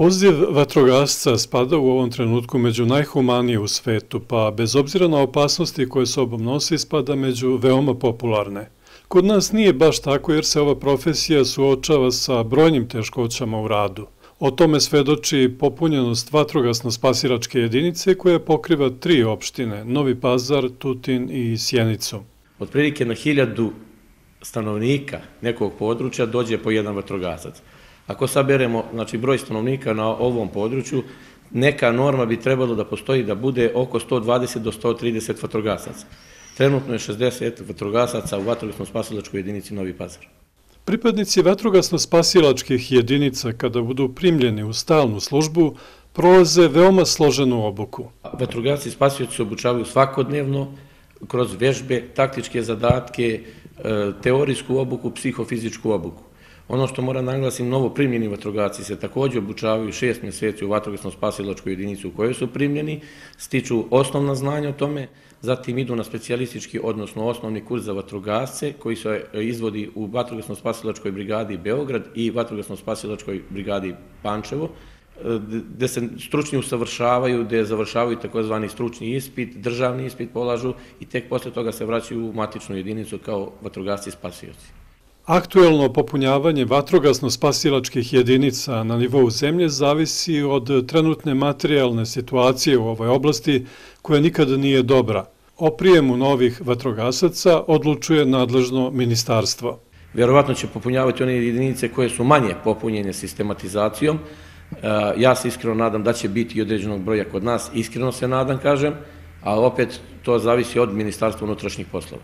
Poziv vatrogasca spada u ovom trenutku među najhumanije u svetu, pa bez obzira na opasnosti koje sobom nosi, spada među veoma popularne. Kod nas nije baš tako jer se ova profesija suočava sa brojnim teškoćama u radu. O tome svedoči popunjenost vatrogasno-spasiračke jedinice koja pokriva tri opštine, Novi Pazar, Tutin i Sjenicu. Otprilike na hiljadu stanovnika nekog područja dođe po jedan vatrogasac. Ako saberemo znači, broj stanovnika na ovom području, neka norma bi trebalo da postoji da bude oko 120 do 130 vatrogasaca. Trenutno je 60 vatrogasaca u vatrogasno-spasilačkoj jedinici Novi Pazar. Pripadnici vatrogasno-spasilačkih jedinica, kada budu primljeni u stalnu službu, prolaze veoma složenu obuku. Vatrogasci i spasioci se obučavaju svakodnevno, kroz vežbe, taktičke zadatke, e, teorijsku obuku, psihofizičku obuku. Ono što moram naglasim, novo primljeni vatrogasci se takođe obučavaju šest meseci u vatrogasno spasilačku jedinicu u kojoj su primljeni, stiču osnovna znanja o tome, zatim idu na specijalistički, odnosno osnovni kurs za vatrogasce koji se izvodi u vatrogasno spasilačkoj brigadi Beograd i vatrogasno spasilačkoj brigadi Pančevo, gde se stručni usavršavaju, gde završavaju takozvani stručni ispit, državni ispit polažu i tek posle toga se vraćaju u matičnu jedinicu kao vatrogasci spasioci. Aktuelno popunjavanje vatrogasno-spasilačkih jedinica na nivou zemlje zavisi od trenutne materijalne situacije u ovoj oblasti koja nikada nije dobra. O prijemu novih vatrogasaca odlučuje nadležno ministarstvo. Vjerovatno će popunjavati one jedinice koje su manje popunjene sistematizacijom. E, ja se iskreno nadam da će biti i određenog broja kod nas, iskreno se nadam, kažem, a opet to zavisi od ministarstva unutrašnjih poslova.